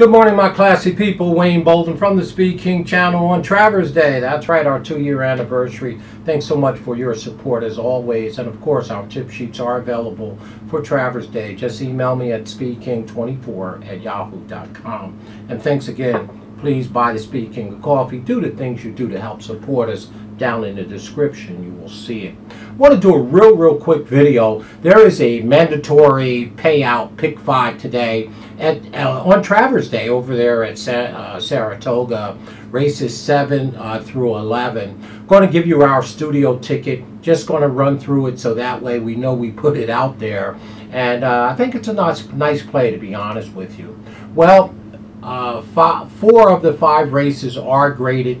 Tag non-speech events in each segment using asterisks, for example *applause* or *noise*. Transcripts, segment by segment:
Good morning, my classy people. Wayne Bolden from the Speed King channel on Travers Day. That's right, our two year anniversary. Thanks so much for your support as always. And of course, our tip sheets are available for Travers Day. Just email me at speedking24 at yahoo.com. And thanks again. Please buy the Speed King coffee. Do the things you do to help support us down in the description. You will see it. I want to do a real, real quick video. There is a mandatory payout pick five today at uh, on Travers Day over there at uh, Saratoga. Races 7 uh, through 11. Going to give you our studio ticket. Just going to run through it so that way we know we put it out there. And uh, I think it's a nice, nice play to be honest with you. Well, uh, five, four of the five races are graded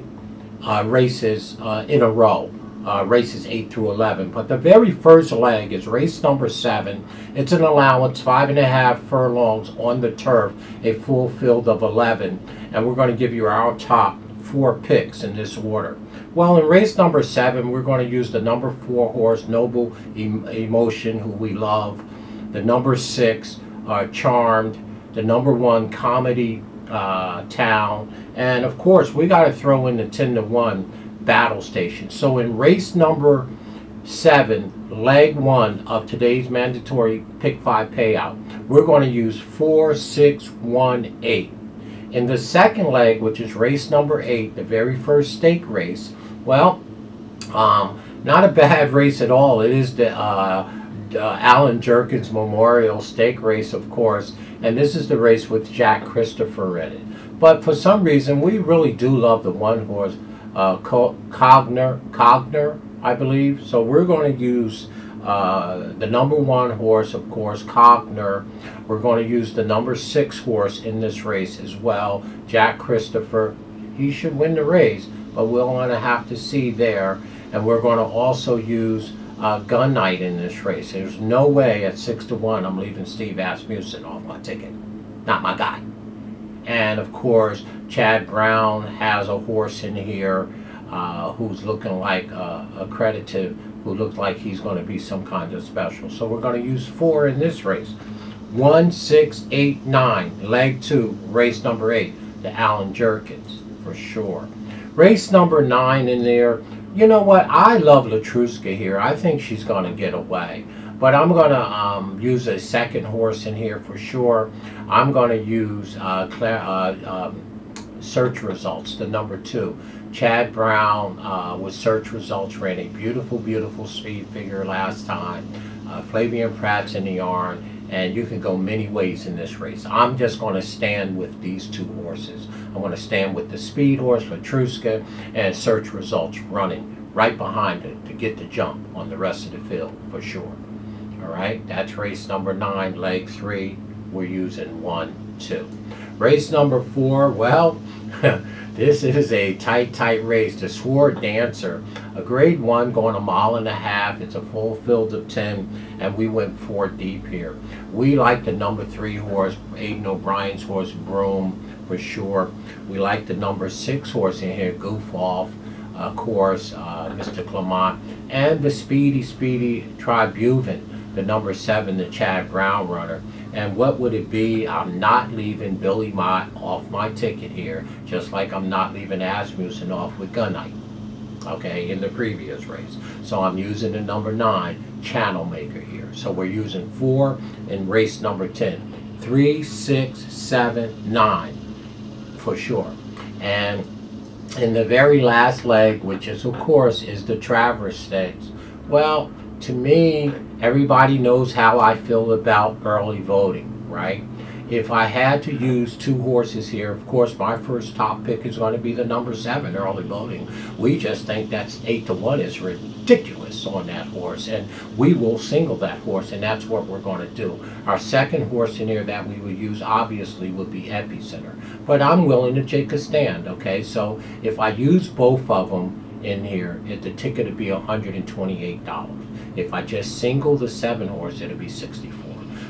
uh, races in a row, uh, races 8 through 11. But the very first leg is race number 7. It's an allowance, five and a half furlongs on the turf, a full field of 11. And we're going to give you our top four picks in this order. Well, in race number 7, we're going to use the number 4 horse, Noble Emotion, who we love. The number 6, uh, Charmed. The number 1, Comedy uh, town. And of course, we got to throw in the 10 to 1 battle station. So in race number seven, leg one of today's mandatory pick five payout, we're going to use four, six, one, eight. In the second leg, which is race number eight, the very first stake race, well, um, not a bad *laughs* race at all. It is the uh, uh, Allen Jerkens Memorial Stake Race, of course, and this is the race with Jack Christopher in it. But for some reason, we really do love the one horse, uh, Cogner, Cogner, I believe. So we're going to use uh, the number one horse, of course, Cogner. We're going to use the number six horse in this race as well, Jack Christopher. He should win the race, but we're going to have to see there. And we're going to also use uh, Gunite in this race. There's no way at 6 to 1 I'm leaving Steve Asmussen off my ticket. Not my guy. And of course, Chad Brown has a horse in here uh, who's looking like uh, accredited, who looks like he's going to be some kind of special. So we're going to use four in this race. One, six, eight, nine. Leg two, race number eight, the Allen Jerkens, for sure. Race number nine in there, you know what? I love Latruska here. I think she's going to get away. But I'm going to um, use a second horse in here for sure. I'm going to use uh, uh, um, search results, the number two. Chad Brown uh, with search results ran a beautiful, beautiful speed figure last time. Uh, Flavien Prat's in the yarn and you can go many ways in this race. I'm just going to stand with these two horses. I'm going to stand with the speed horse, Latruska, and search results running right behind it to get the jump on the rest of the field for sure. All right, that's race number nine, leg three. We're using one, two. Race number four, well, *laughs* This is a tight, tight race. The Sword Dancer, a grade one going a mile and a half. It's a full field of 10, and we went four deep here. We like the number three horse, Aidan O'Brien's horse, Broome, for sure. We like the number six horse in here, Gufo, of course, uh, Mr. Clement, and the speedy, speedy Tribhuvan the number seven, the Chad Brown runner. And what would it be? I'm not leaving Billy Mott off my ticket here, just like I'm not leaving Asmussen off with Gunite, okay, in the previous race. So I'm using the number nine, Channel Maker here. So we're using four in race number 10. Three, six, seven, nine, for sure. And in the very last leg, which is, of course, is the Travers Stakes, well, to me, everybody knows how I feel about early voting, right? If I had to use two horses here, of course, my first top pick is going to be the number seven, early voting. We just think that's eight to one is ridiculous on that horse, and we will single that horse, and that's what we're going to do. Our second horse in here that we would use, obviously, would be Epicenter, but I'm willing to take a stand, okay? So if I use both of them, in here, the ticket would be $128. If I just single the seven horse, it'll be 64.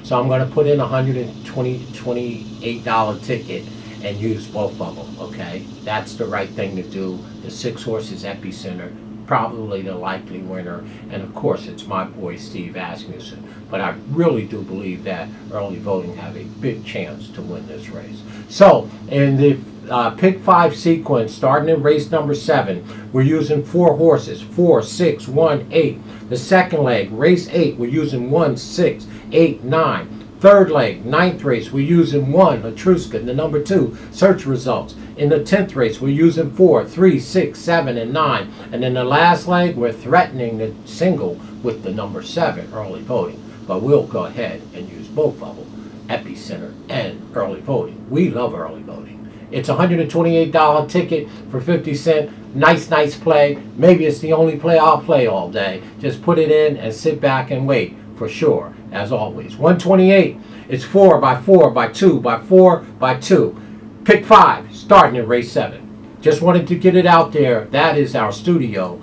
So I'm going to put in a $128 ticket and use both of them, okay? That's the right thing to do. The six horses epicenter, probably the likely winner. And of course, it's my boy Steve Asmussen. But I really do believe that early voting have a big chance to win this race. So, in the uh, pick five sequence, starting in race number seven, we're using four horses four, six, one, eight. The second leg, race eight, we're using one, six, eight, nine. Third leg, ninth race, we're using one, Etruska, the number two, search results. In the tenth race, we're using four, three, six, seven, and nine. And in the last leg, we're threatening the single with the number seven, early voting. But we'll go ahead and use both of them, epicenter and early voting. We love early voting. It's a $128 ticket for 50 cent. Nice, nice play. Maybe it's the only play I'll play all day. Just put it in and sit back and wait for sure, as always. 128, it's 4 by 4 by 2 by 4 by 2. Pick 5, starting in race 7. Just wanted to get it out there. That is our studio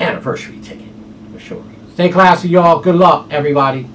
anniversary ticket, for sure. Stay classy, y'all. Good luck, everybody.